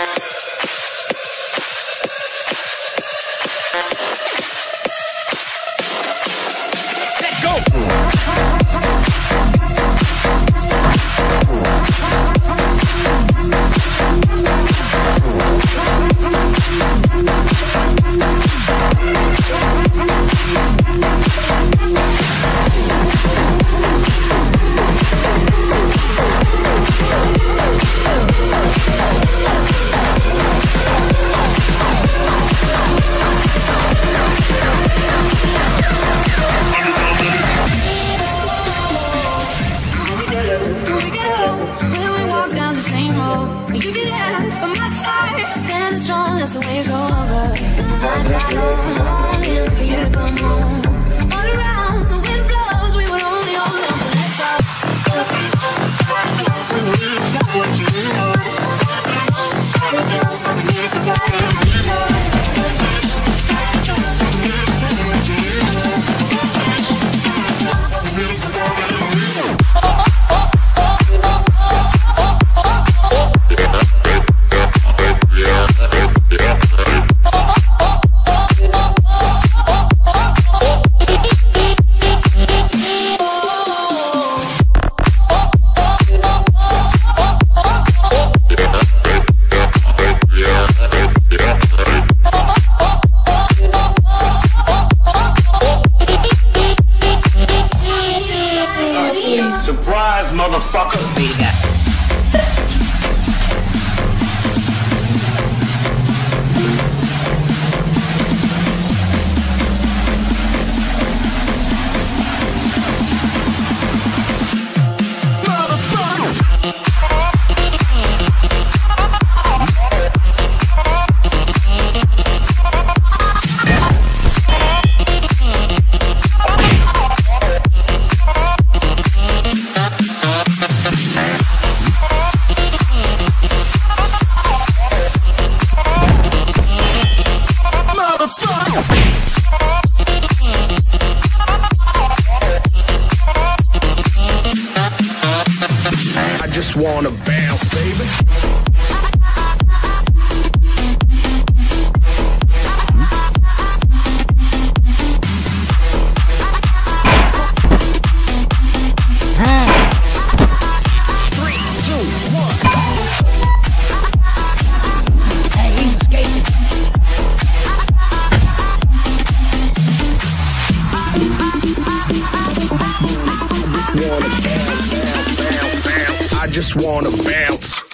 Yeah. Be there by my side, standing strong as the waves roll over. And the nights longing for you to come home. All around. Motherfucker. Baby. Wanna bounce, baby. Three, two, one. Hey, escaping. Wanna just wanna bounce.